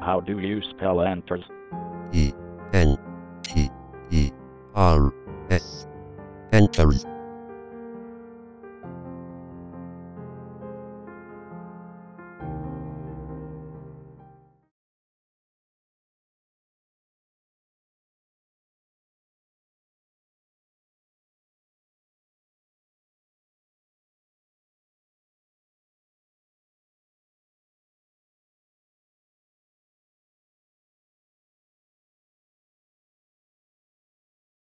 How do you spell enters? E N T E R S. Enters.